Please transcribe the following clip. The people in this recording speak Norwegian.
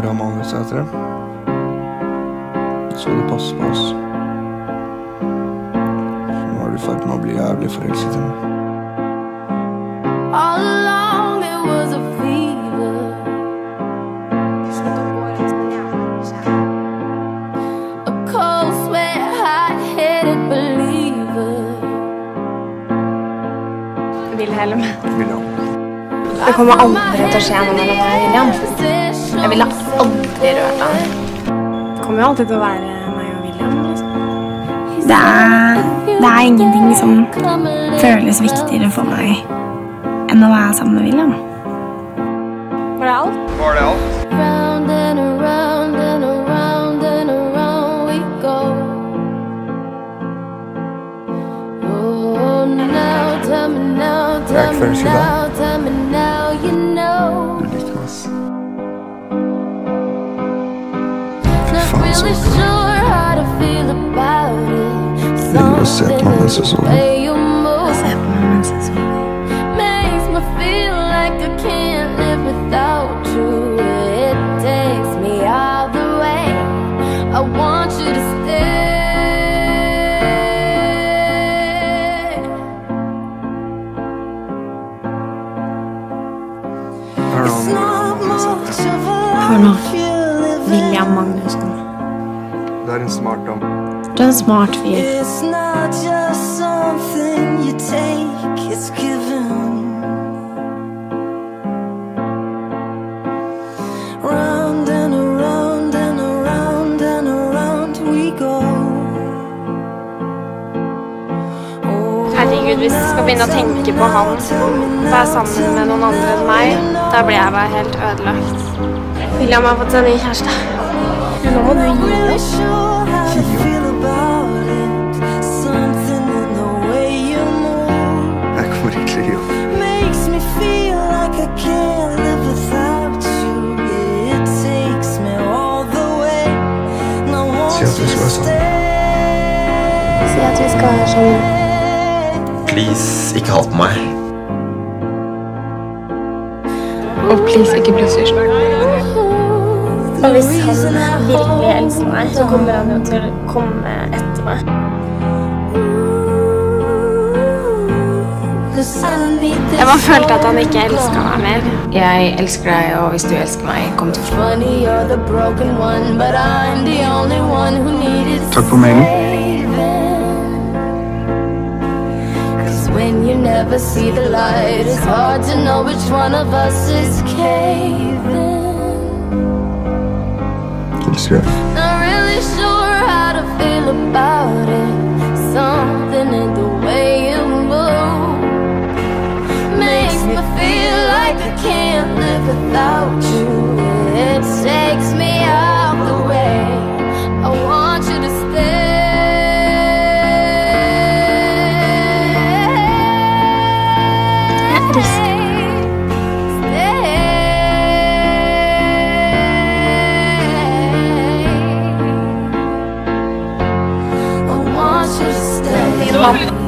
holde seg etter det. Så du passer på oss. Nå er du i ferd med å bli jævlig forelsket i meg. Wilhelm. along it was a fever. A cold sweat, hot-headed believer. Wilhelm. Det kommer aldri til å skje noe mellom meg og William. Jeg ville aldri rørt han. Det kommer jo alltid til å være meg og William. Liksom. Det er, det er ingenting som føles viktigere for meg enn å være sammen med William. Var det alt? Var det alt? Round and around and you know. Not really sure how to feel about it. Something the way you Hør nå. William Magnussen. Du er en smart dame. Du er en smart fyr. It's not just something you take, it's given. Round and around and around and around we go. Oh, Herregud, hvis jeg skal begynne å tenke på han være sammen med noen andre enn meg, da blir jeg bare helt ødelagt. William har fått seg ny kjæreste. Nå må du gi. Jeg kommer ikke til å gi opp. Si at vi skal være sammen. Si at vi skal være sammen. Please, ikke hat på meg. Og please, ikke bli sur. Og hvis han virkelig elsker meg, så kommer han jo til å komme etter meg. Cause I need this Jeg bare følte at han ikke elska meg mer. Jeg elsker deg, og hvis du elsker meg, kom til Funny, you're the broken one, but I'm the only one who needed Takk for mailen. Elsker deg. Not really sure how to feel about it. Something in the way you move makes me feel like I can't live without you. 어.